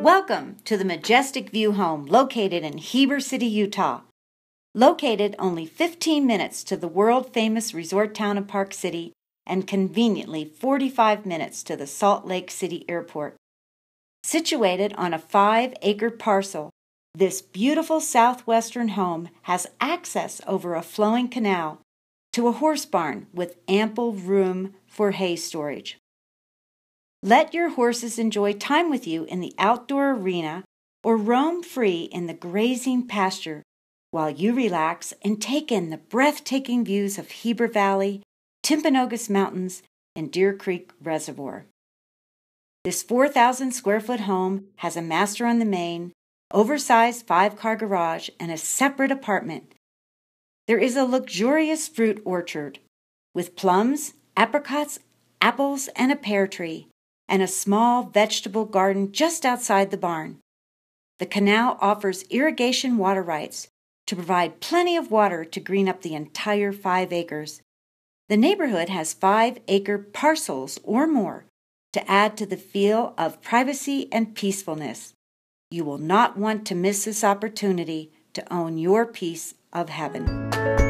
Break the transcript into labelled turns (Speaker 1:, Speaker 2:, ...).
Speaker 1: Welcome to the Majestic View Home located in Heber City, Utah. Located only 15 minutes to the world famous resort town of Park City and conveniently 45 minutes to the Salt Lake City Airport. Situated on a five acre parcel, this beautiful southwestern home has access over a flowing canal to a horse barn with ample room for hay storage. Let your horses enjoy time with you in the outdoor arena or roam free in the grazing pasture while you relax and take in the breathtaking views of Heber Valley, Timpanogos Mountains, and Deer Creek Reservoir. This 4,000 square foot home has a master on the main, oversized five car garage, and a separate apartment. There is a luxurious fruit orchard with plums, apricots, apples, and a pear tree and a small vegetable garden just outside the barn. The canal offers irrigation water rights to provide plenty of water to green up the entire five acres. The neighborhood has five acre parcels or more to add to the feel of privacy and peacefulness. You will not want to miss this opportunity to own your piece of heaven.